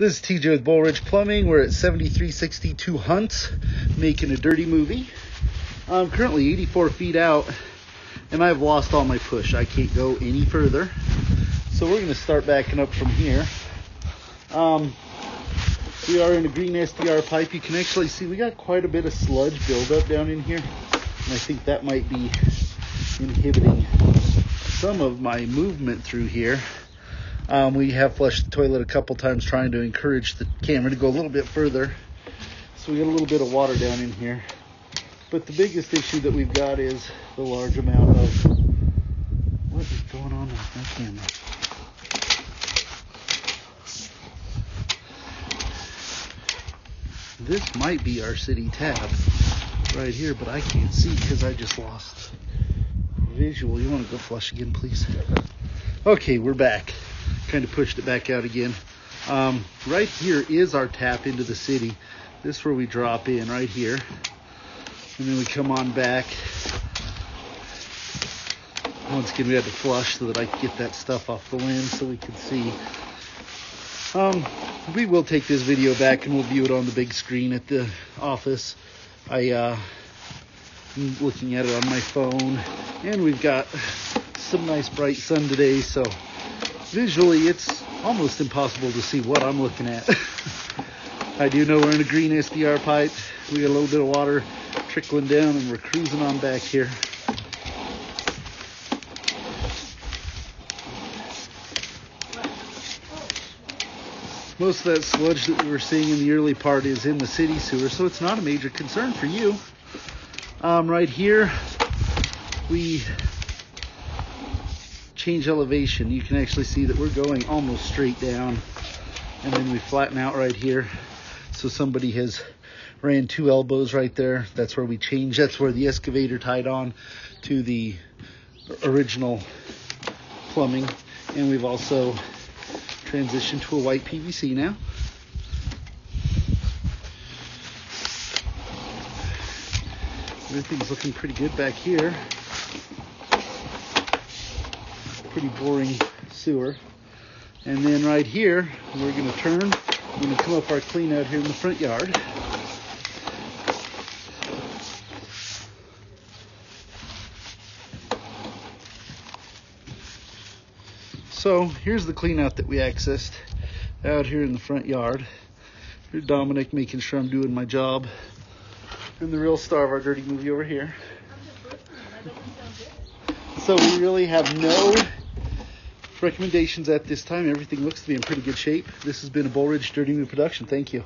This is TJ with Bull Ridge Plumbing. We're at 7362 Huntz, making a dirty movie. I'm currently 84 feet out, and I've lost all my push. I can't go any further. So we're going to start backing up from here. Um, we are in a green SDR pipe. You can actually see we got quite a bit of sludge buildup down in here. And I think that might be inhibiting some of my movement through here. Um, we have flushed the toilet a couple times trying to encourage the camera to go a little bit further. So we got a little bit of water down in here. But the biggest issue that we've got is the large amount of what is going on with my camera. This might be our city tab right here, but I can't see because I just lost visual. You want to go flush again, please? Okay, we're back kind of pushed it back out again. Um, right here is our tap into the city. This is where we drop in right here. And then we come on back. Once again, we had to flush so that I could get that stuff off the lens so we could see. Um, we will take this video back and we'll view it on the big screen at the office. I, uh, am looking at it on my phone and we've got some nice bright sun today, so visually it's almost impossible to see what I'm looking at. I do know we're in a green SDR pipe. We got a little bit of water trickling down and we're cruising on back here. Most of that sludge that we were seeing in the early part is in the city sewer, so it's not a major concern for you. Um, right here, we change elevation, you can actually see that we're going almost straight down and then we flatten out right here. So somebody has ran two elbows right there. That's where we change. That's where the excavator tied on to the original plumbing. And we've also transitioned to a white PVC now. Everything's looking pretty good back here pretty boring sewer. And then right here, we're gonna turn, we're gonna come up our clean out here in the front yard. So here's the clean out that we accessed out here in the front yard. Here's Dominic making sure I'm doing my job. And the real star of our dirty movie over here. So we really have no recommendations at this time. Everything looks to be in pretty good shape. This has been a Bull Ridge Dirty New production. Thank you.